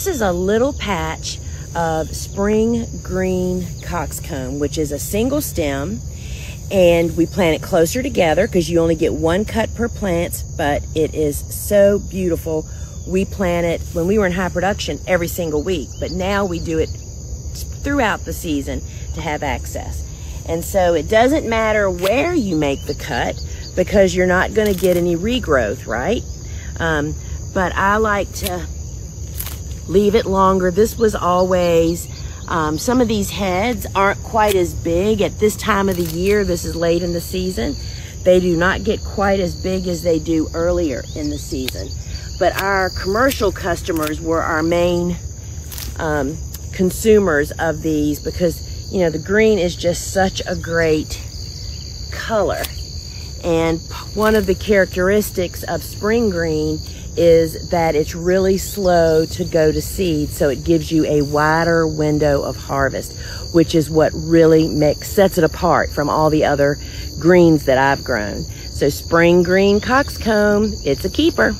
This is a little patch of spring green cockscomb, which is a single stem. And we plant it closer together because you only get one cut per plant, but it is so beautiful. We plant it when we were in high production every single week, but now we do it throughout the season to have access. And so it doesn't matter where you make the cut because you're not going to get any regrowth, right? Um, but I like to leave it longer. This was always, um, some of these heads aren't quite as big at this time of the year. This is late in the season. They do not get quite as big as they do earlier in the season. But our commercial customers were our main um, consumers of these because, you know, the green is just such a great color. And one of the characteristics of spring green is that it's really slow to go to seed. So it gives you a wider window of harvest, which is what really makes, sets it apart from all the other greens that I've grown. So spring green cockscomb, it's a keeper.